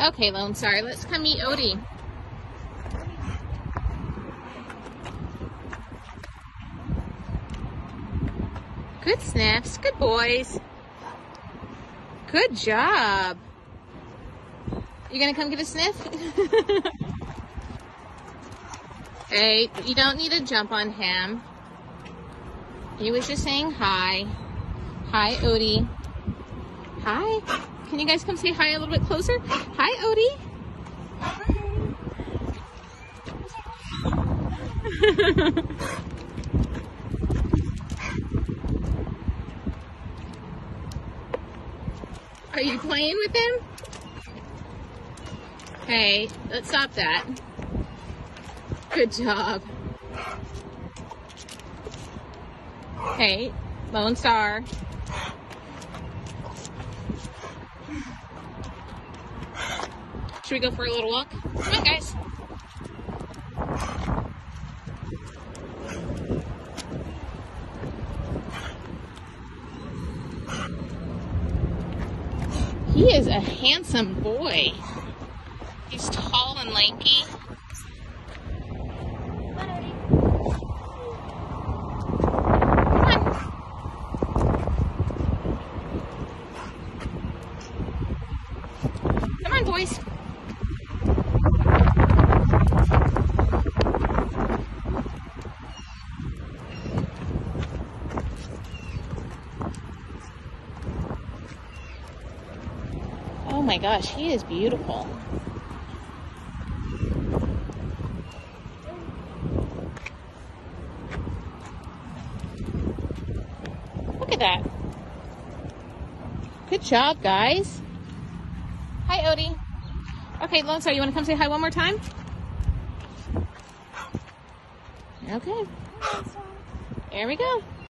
Okay, Lonestar, let's come meet Odie. Good sniffs. Good boys. Good job. You gonna come get a sniff? hey, you don't need to jump on him. He was just saying hi. Hi, Odie. Hi. Can you guys come say hi a little bit closer? Hi, Odie. Are you playing with him? Hey, let's stop that. Good job. Hey, Lonestar. Should we go for a little walk? Come on, guys. He is a handsome boy. He's tall and lanky. Come on. Boys. Oh my gosh, he is beautiful. Look at that. Good job, guys. Hi, Odie. Okay, Lonestar, you want to come say hi one more time? Okay. There we go.